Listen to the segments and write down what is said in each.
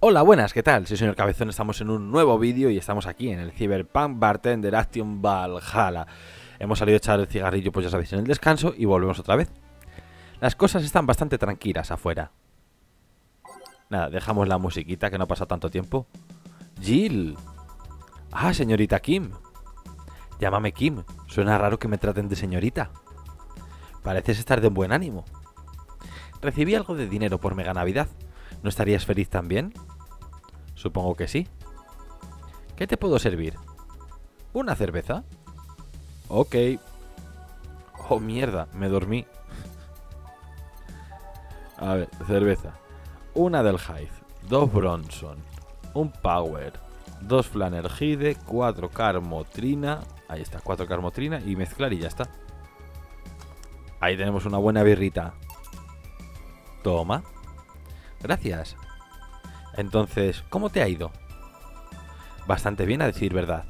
Hola, buenas, ¿qué tal? Soy señor Cabezón, estamos en un nuevo vídeo y estamos aquí en el Cyberpunk Bartender Action Valhalla. Hemos salido a echar el cigarrillo, pues ya sabéis, en el descanso y volvemos otra vez. Las cosas están bastante tranquilas afuera. Nada, dejamos la musiquita que no pasa tanto tiempo. Jill. Ah, señorita Kim. Llámame Kim. Suena raro que me traten de señorita. Pareces estar de buen ánimo. Recibí algo de dinero por Mega Navidad. ¿No estarías feliz también? Supongo que sí. ¿Qué te puedo servir? ¿Una cerveza? Ok. Oh, mierda, me dormí. A ver, cerveza. Una del Hive, dos Bronson, un Power, dos Flanergide, cuatro Carmotrina. Ahí está, cuatro Carmotrina y mezclar y ya está. Ahí tenemos una buena birrita. Toma. Gracias. Entonces, ¿cómo te ha ido? Bastante bien a decir verdad.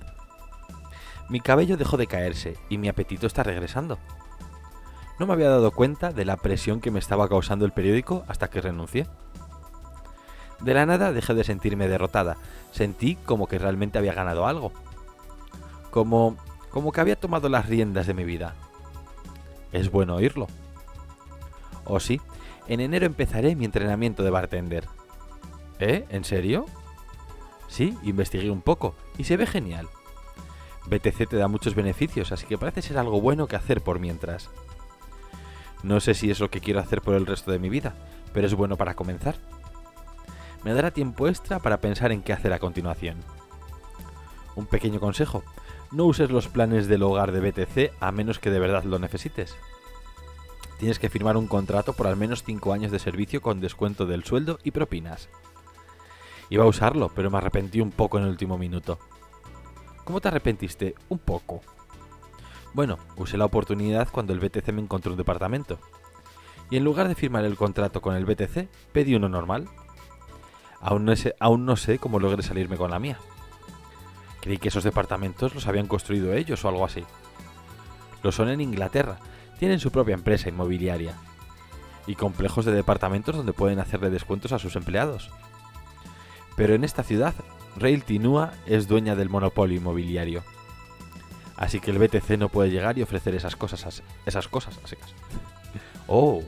Mi cabello dejó de caerse y mi apetito está regresando. No me había dado cuenta de la presión que me estaba causando el periódico hasta que renuncié. De la nada dejé de sentirme derrotada. Sentí como que realmente había ganado algo. Como como que había tomado las riendas de mi vida. Es bueno oírlo. Oh sí, en enero empezaré mi entrenamiento de bartender. ¿Eh? ¿En serio? Sí, investigué un poco y se ve genial. BTC te da muchos beneficios, así que parece ser algo bueno que hacer por mientras. No sé si es lo que quiero hacer por el resto de mi vida, pero es bueno para comenzar. Me dará tiempo extra para pensar en qué hacer a continuación. Un pequeño consejo, no uses los planes del hogar de BTC a menos que de verdad lo necesites. Tienes que firmar un contrato por al menos 5 años de servicio con descuento del sueldo y propinas. Iba a usarlo, pero me arrepentí un poco en el último minuto. ¿Cómo te arrepentiste? Un poco. Bueno, usé la oportunidad cuando el BTC me encontró un departamento. Y en lugar de firmar el contrato con el BTC, pedí uno normal. Aún no sé, aún no sé cómo logré salirme con la mía. Creí que esos departamentos los habían construido ellos o algo así. Lo son en Inglaterra, tienen su propia empresa inmobiliaria. Y complejos de departamentos donde pueden hacerle descuentos a sus empleados. Pero en esta ciudad, Realty Nua es dueña del monopolio inmobiliario. Así que el BTC no puede llegar y ofrecer esas cosas a, esas cosas secas. Oh.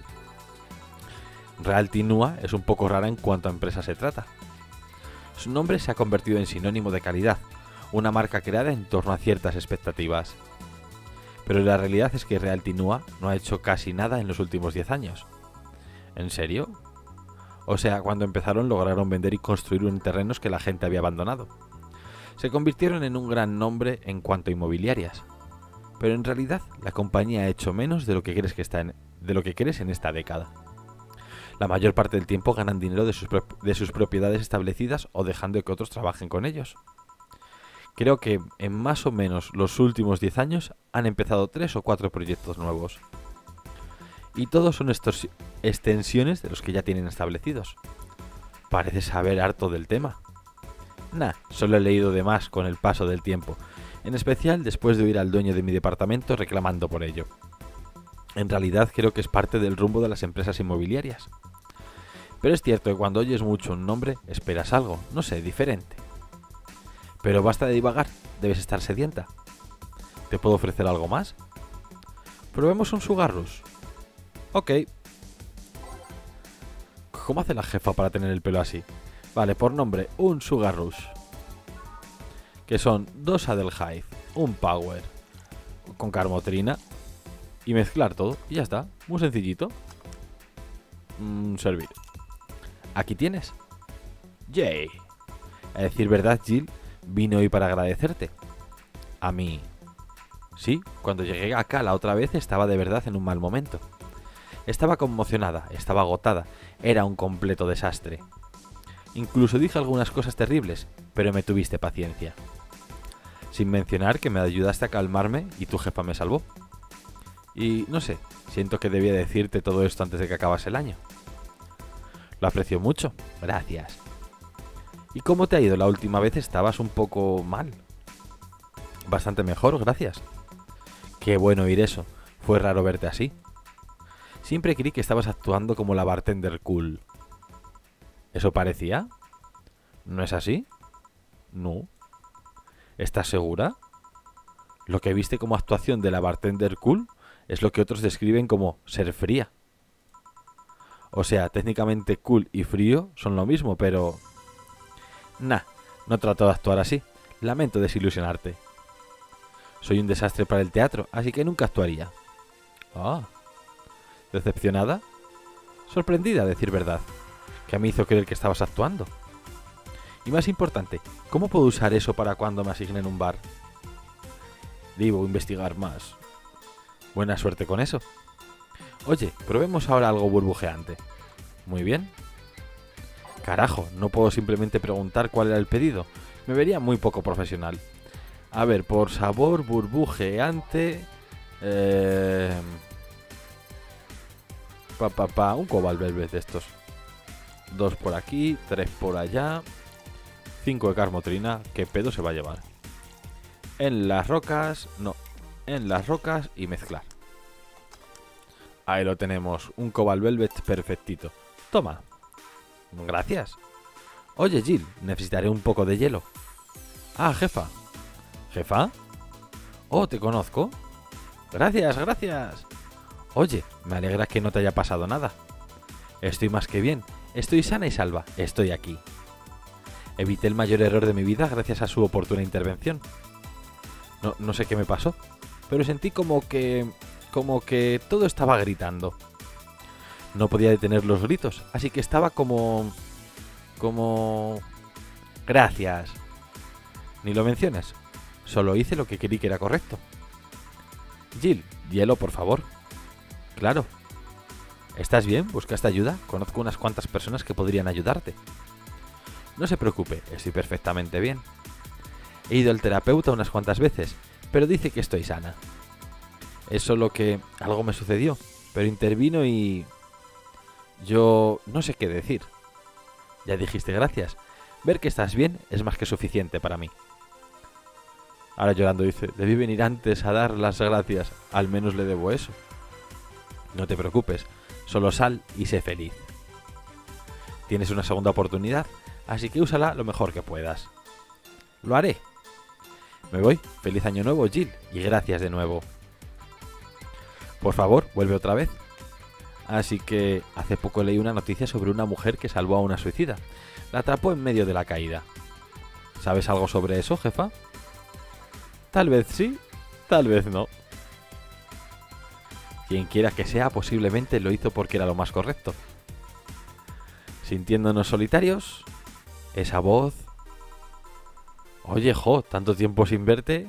Realty Nua es un poco rara en cuanto a empresa se trata. Su nombre se ha convertido en sinónimo de calidad, una marca creada en torno a ciertas expectativas. Pero la realidad es que Realty Nua no ha hecho casi nada en los últimos 10 años. ¿En serio? O sea, cuando empezaron lograron vender y construir en terrenos que la gente había abandonado. Se convirtieron en un gran nombre en cuanto a inmobiliarias. Pero en realidad la compañía ha hecho menos de lo que crees que está en, de lo que en esta década. La mayor parte del tiempo ganan dinero de sus, de sus propiedades establecidas o dejando que otros trabajen con ellos. Creo que en más o menos los últimos 10 años han empezado 3 o 4 proyectos nuevos. Y todos son estos extensiones de los que ya tienen establecidos. Parece saber harto del tema. Nah, solo he leído de más con el paso del tiempo, en especial después de oír al dueño de mi departamento reclamando por ello. En realidad creo que es parte del rumbo de las empresas inmobiliarias. Pero es cierto que cuando oyes mucho un nombre esperas algo, no sé, diferente. Pero basta de divagar, debes estar sedienta. ¿Te puedo ofrecer algo más? Probemos un sugarrus. Ok. ¿Cómo hace la jefa para tener el pelo así? Vale, por nombre, un sugarrus. Que son dos Adelhive, un Power, con carmotrina y mezclar todo. Y ya está, muy sencillito. Mm, servir. Aquí tienes. Yay. A decir verdad, Jill, vine hoy para agradecerte. A mí. Sí, cuando llegué acá la otra vez estaba de verdad en un mal momento. Estaba conmocionada, estaba agotada, era un completo desastre. Incluso dije algunas cosas terribles, pero me tuviste paciencia. Sin mencionar que me ayudaste a calmarme y tu jefa me salvó. Y no sé, siento que debía decirte todo esto antes de que acabase el año. Lo aprecio mucho, gracias. ¿Y cómo te ha ido la última vez? Estabas un poco mal. Bastante mejor, gracias. Qué bueno oír eso. Fue raro verte así. Siempre creí que estabas actuando como la bartender cool. ¿Eso parecía? ¿No es así? No. ¿Estás segura? Lo que viste como actuación de la bartender cool es lo que otros describen como ser fría. O sea, técnicamente cool y frío son lo mismo, pero... Nah, no trato de actuar así. Lamento desilusionarte. Soy un desastre para el teatro, así que nunca actuaría. Ah. ¿Decepcionada? Sorprendida, a decir verdad. Que me hizo creer que estabas actuando. Y más importante, ¿cómo puedo usar eso para cuando me asignen un bar? Debo investigar más. Buena suerte con eso. Oye, probemos ahora algo burbujeante. Muy bien. Carajo, no puedo simplemente preguntar cuál era el pedido. Me vería muy poco profesional. A ver, por sabor burbujeante... Eh... Pa, un cobalt velvet de estos. Dos por aquí, tres por allá. Cinco de carmotrina. ¿Qué pedo se va a llevar? En las rocas... No. En las rocas y mezclar. Ahí lo tenemos. Un cobalt velvet perfectito. Toma. Gracias. Oye, Jill, necesitaré un poco de hielo. Ah, jefa. ¿Jefa? Oh, te conozco. Gracias, gracias. Oye, me alegra que no te haya pasado nada. Estoy más que bien. Estoy sana y salva. Estoy aquí. Evité el mayor error de mi vida gracias a su oportuna intervención. No, sé qué me pasó, pero sentí como que... como que todo estaba gritando. No podía detener los gritos, así que estaba como... como... Gracias. Ni lo menciones. Solo hice lo que creí que era correcto. Jill, hielo, por favor. Claro. ¿Estás bien? ¿Buscaste ayuda? Conozco unas cuantas personas que podrían ayudarte. No se preocupe, estoy perfectamente bien. He ido al terapeuta unas cuantas veces, pero dice que estoy sana. Es solo que algo me sucedió, pero intervino y... Yo no sé qué decir. Ya dijiste gracias. Ver que estás bien es más que suficiente para mí. Ahora llorando dice, debí venir antes a dar las gracias, al menos le debo eso. No te preocupes, solo sal y sé feliz. Tienes una segunda oportunidad, así que úsala lo mejor que puedas. Lo haré. Me voy. Feliz año nuevo, Jill, y gracias de nuevo. Por favor, vuelve otra vez. Así que hace poco leí una noticia sobre una mujer que salvó a una suicida. La atrapó en medio de la caída. ¿Sabes algo sobre eso, jefa? Tal vez sí, tal vez no. Quien quiera que sea, posiblemente lo hizo porque era lo más correcto. Sintiéndonos solitarios, esa voz... Oye, jo, tanto tiempo sin verte.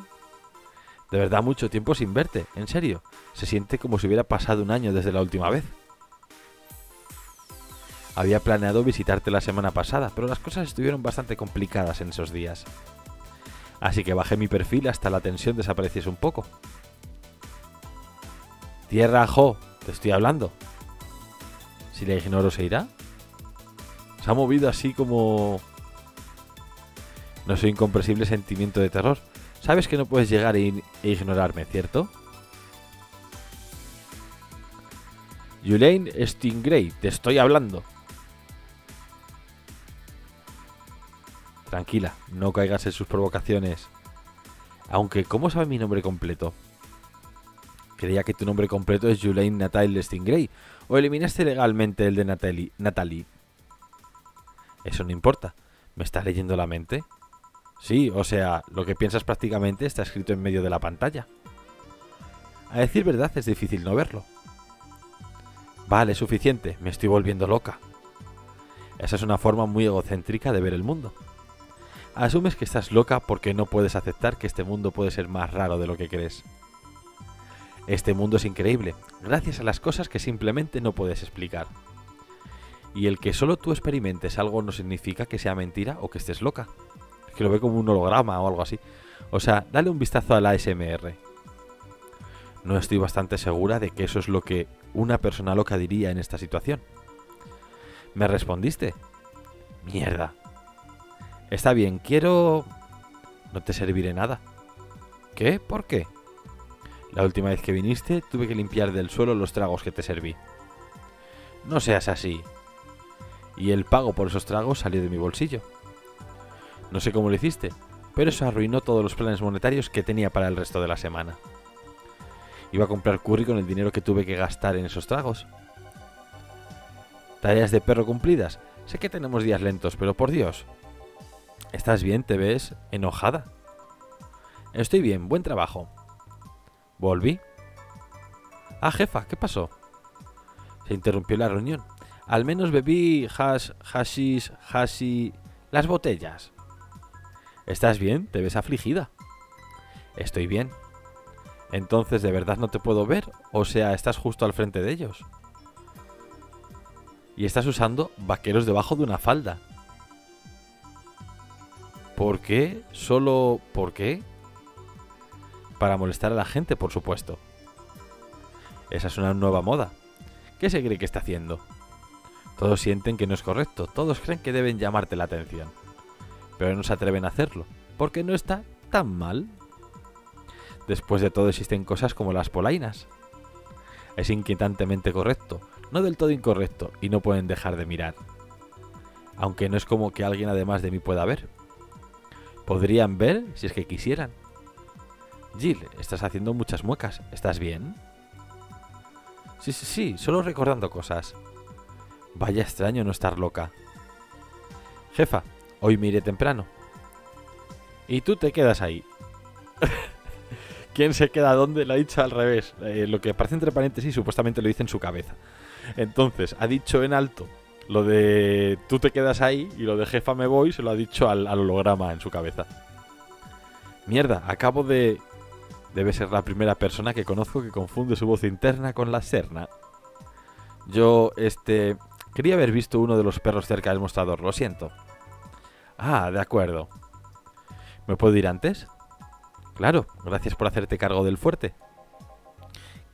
De verdad, mucho tiempo sin verte, en serio. Se siente como si hubiera pasado un año desde la última vez. Había planeado visitarte la semana pasada, pero las cosas estuvieron bastante complicadas en esos días. Así que bajé mi perfil hasta la tensión desapareciese un poco. Tierra, Jo, te estoy hablando. Si la ignoro, ¿se irá? Se ha movido así como... No soy incomprensible sentimiento de terror. Sabes que no puedes llegar e, ignorarme, ¿cierto? Yulaine Stingray, te estoy hablando. Tranquila, no caigas en sus provocaciones. Aunque, ¿cómo sabe mi nombre completo? Creía que tu nombre completo es Julaine Natalie Stingray. ¿O eliminaste legalmente el de Natalie? Natalie? Eso no importa. ¿Me estás leyendo la mente? Sí, o sea, lo que piensas prácticamente está escrito en medio de la pantalla. A decir verdad es difícil no verlo. Vale, suficiente, me estoy volviendo loca. Esa es una forma muy egocéntrica de ver el mundo. Asumes que estás loca porque no puedes aceptar que este mundo puede ser más raro de lo que crees. Este mundo es increíble, gracias a las cosas que simplemente no puedes explicar. Y el que solo tú experimentes algo no significa que sea mentira o que estés loca. Que lo ve como un holograma o algo así. O sea, dale un vistazo a la ASMR. No estoy bastante segura de que eso es lo que una persona loca diría en esta situación. ¿Me respondiste? Mierda. Está bien, quiero... No te serviré nada. ¿Qué? ¿Por qué? La última vez que viniste tuve que limpiar del suelo los tragos que te serví. No seas así. Y el pago por esos tragos salió de mi bolsillo. No sé cómo lo hiciste, pero eso arruinó todos los planes monetarios que tenía para el resto de la semana. Iba a comprar curry con el dinero que tuve que gastar en esos tragos. Tareas de perro cumplidas. Sé que tenemos días lentos, pero por Dios. ¿Estás bien? ¿Te ves enojada? Estoy bien, buen trabajo. ¿Volví? Ah, jefa, ¿qué pasó? Se interrumpió la reunión. Al menos bebí hash, hashish, hashi... las botellas. ¿Estás bien? ¿Te ves afligida? Estoy bien. Entonces, ¿de verdad no te puedo ver? O sea, estás justo al frente de ellos. Y estás usando vaqueros debajo de una falda. ¿Por qué? ¿Solo por qué? Para molestar a la gente, por supuesto. Esa es una nueva moda. ¿Qué se cree que está haciendo? Todos sienten que no es correcto, todos creen que deben llamarte la atención. Pero no se atreven a hacerlo, porque no está tan mal. Después de todo existen cosas como las polainas. Es inquietantemente correcto, no del todo incorrecto, y no pueden dejar de mirar. Aunque no es como que alguien además de mí pueda ver. Podrían ver si es que quisieran. Jill, estás haciendo muchas muecas. ¿Estás bien? Sí, sí, sí, solo recordando cosas. Vaya extraño no estar loca. Jefa, hoy me iré temprano. Y tú te quedas ahí. ¿Quién se queda dónde? Lo ha dicho al revés. Eh, lo que aparece entre paréntesis supuestamente lo dice en su cabeza. Entonces, ha dicho en alto lo de tú te quedas ahí y lo de jefa me voy se lo ha dicho al, al holograma en su cabeza. Mierda, acabo de Debe ser la primera persona que conozco que confunde su voz interna con la serna. Yo, este... Quería haber visto uno de los perros cerca del mostrador, lo siento. Ah, de acuerdo. ¿Me puedo ir antes? Claro, gracias por hacerte cargo del fuerte.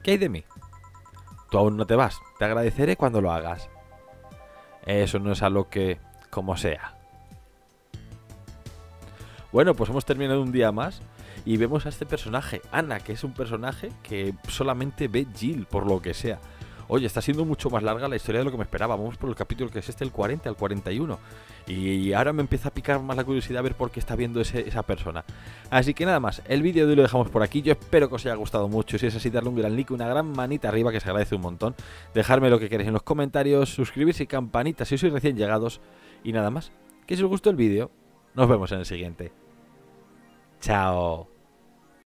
¿Qué hay de mí? Tú aún no te vas, te agradeceré cuando lo hagas. Eso no es a lo que... como sea. Bueno, pues hemos terminado un día más y vemos a este personaje, Ana, que es un personaje que solamente ve Jill, por lo que sea. Oye, está siendo mucho más larga la historia de lo que me esperaba. Vamos por el capítulo que es este, el 40 al 41. Y ahora me empieza a picar más la curiosidad a ver por qué está viendo esa persona. Así que nada más, el vídeo de hoy lo dejamos por aquí. Yo espero que os haya gustado mucho. Si es así, darle un gran like, una gran manita arriba que se agradece un montón. Dejarme lo que queréis en los comentarios, suscribirse y campanita si sois recién llegados. Y nada más, que si os gustó el vídeo, nos vemos en el siguiente. Chao.